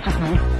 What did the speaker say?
다 섯.